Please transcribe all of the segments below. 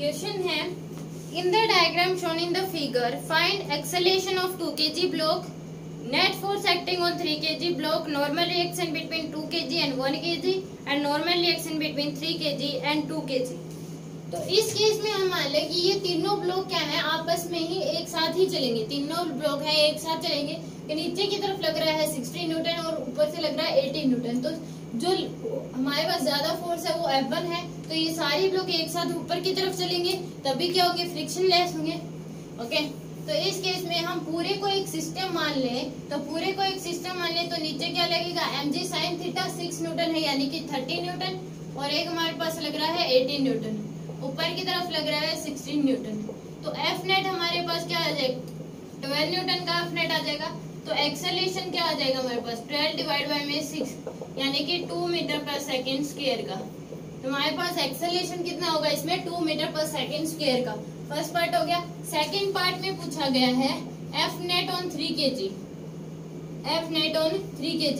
Question है। In the diagram shown in the figure find acceleration of 2 kg block net force acting on 3 kg block normal reaction between 2 kg and 1 kg and normal reaction between 3 kg and 2 kg. तो इस case में हम मान लें कि ये तीनों block क्या है? आपस में ही एक साथ ही चलेंगे। तीनों ब्लॉक है, एक साथ चलेंगे। नीचे की तरफ़ लग रहा है 60 न्यूटन और ऊपर से लग रहा है 80 न्यूटन तो जो हमारे पास ज़्यादा फोर्स है, वो F1 है तो ये सारे ब्लॉक एक साथ ऊपर की तरफ़ चलेंगे, तभी क्या होंगे? फ्रिक्शन लेस होंगे ओके तो इस केस में हम पूरे को एक सिस्टम मान ले तो पूरे को एक सिस्टम मान ले तो नीचे क्या लगेगा? M G sine theta six newton है, यानी कि थर्टी न्यूटन और एक हमारे पास लग रहा है एटीन न्यूटन ऊपर की तरफ़ लग रहा है सिक्सटीन न्यूटन तो एफ़ नेट हमारे पास क्या आ जाएगा ट्वेल्व न्यूटन का एफ़ नेट आ जाएगा तो एक्सेलेशन क्या आ जाएगा हमारे पास? ट्वेल्व डिवाइड बाई में सिक्स यानी कि two metre per second square का। तो हमारे पास एक्सेलेशन कितना होगा इसमें? Two metre per second square का। फ़र्स्ट पार्ट हो गया। सेकेंड पार्ट में पूछा गया है एफ़ नेट ऑन थ्री के एफ़ नेट ऑन थ्री के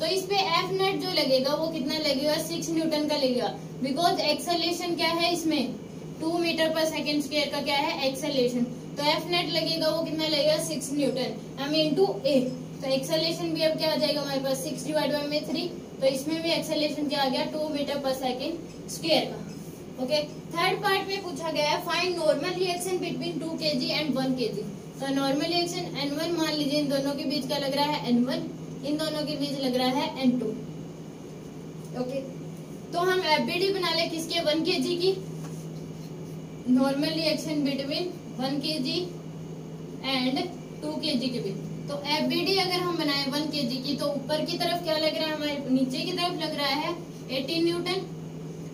तो इस पे एफ़ नेट जो लगेगा, वो कितना लगेगा? सिक्स न्यूटन का लगेगा। बिकॉज़ एक्सेलेशन क्या है इसमें? Two metre per second square का क्या है? एक्सेलेशन तो एफ़ नेट लगेगा वो कितना लगेगा? Six newton. M into A तो एक्सेलेशन भी अब क्या आ जाएगा हमारे पास? सिक्स डिवाइड बाई में थ्री तो इसमें भी एक्सेलेशन क्या आ गया? Two metre per second square का। ओके थर्ड पार्ट में पूछा गया है find normal reaction between two K G and one के जी तो नॉर्मल रिएक्शन एन वन मान लीजिए इन दोनों के बीच क्या लग रहा है एन वन इन दोनों के बीच लग रहा है एन टू ओके तो हम एफ़ बना ले किसके? वन के जी की। नॉर्मल रिएक्शन बिटवीन वन के जी एंड टू के जी के बीच। तो एफ़ अगर हम बनाए वन के जी की तो ऊपर की तरफ़ क्या लग रहा है हमारे, नीचे की तरफ़ लग रहा है एटीन न्यूटन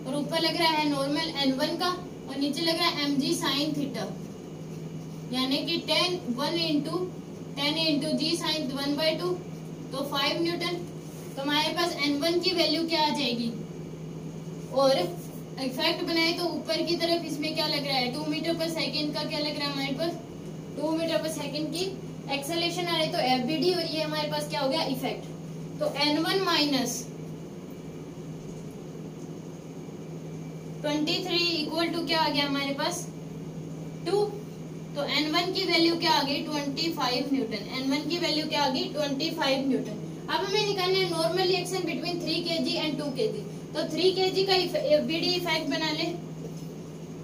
और ऊपर लग रहा है नॉर्मल एन वन का और नीचे लग रहा है एम जी साइन थीटा यानी कि ten one into ten into G sine one by two तो फाइव न्यूटन तो हमारे पास एन वन की वैल्यू क्या आ जाएगी? और इफ़ेक्ट बनाए तो ऊपर की तरफ़ इसमें क्या लग रहा है? टू मीटर पर सेकेंड का क्या लग रहा है हमारे पास? टू मीटर पर सेकेंड की एक्सेलेशन आ रही तो एफ़ बी डी और ये हमारे पास क्या हो गया? इफ़ेक्ट तो N one minus twenty three equal to क्या आ गया हमारे पास? टू तो एन वन की वैल्यू क्या आ गई? Twenty five newton N one की वैल्यू क्या आ गई? ट्वेंटी फाइव न्यूटन अब हमें निकालना है normal reaction between three K G and to K जी तो थ्री के जी का एफबीडी इफ़ेक्ट बना ले।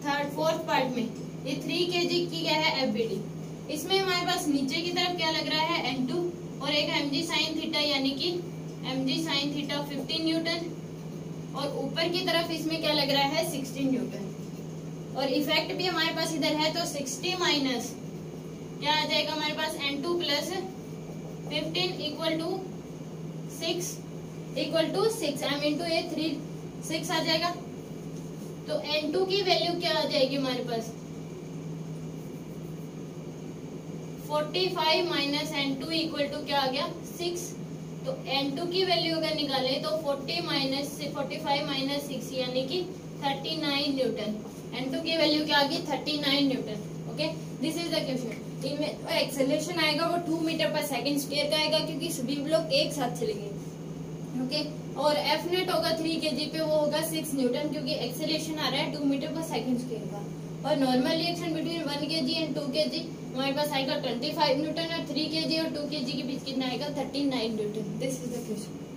थर्ड फोर्थ पार्ट में। ये थ्री के जी की क्या है? एफबीडी इसमें हमारे पास नीचे की तरफ़ क्या लग रहा है? एन टू और एक एम जी साइन थीटा यानी कि M G sine theta fifteen newton और ऊपर की तरफ़ इसमें क्या लग रहा है? सिक्सटीन न्यूटन और इफ़ेक्ट भी हमारे पास इधर है तो सिक्सटी माइनस क्या आ जाएगा हमारे पास? N two plus fifteen equal to six equal to six, M into A three six आ जाएगा। तो एन टू की वैल्यू क्या आ जाएगी हमारे पास? Forty five minus N two equal to क्या आ गया? सिक्स तो एन टू की वैल्यू अगर निकाले तो forty minus forty five minus six यानी कि thirty nine newton N two की वैल्यू क्या आ गई? Thirty nine newton okay this is the question इनमें एक्सेलेशन आएगा वो two metre per second square का आएगा, क्योंकि सभी लोग एक साथ चलेंगे। ओके? और एफ़ नेट होगा थ्री के जी पे, वो होगा सिक्स न्यूटन क्योंकि एक्सेलेशन आ रहा है two metre per second square का। और नॉर्मल रिएक्शन बिटवीन वन के जी एंड टू के जी हमारे पास आएगा ट्वेंटी फाइव न्यूटन और थ्री के जी और टू के जी के बीच कितना आएगा? Thirty nine newton this is the question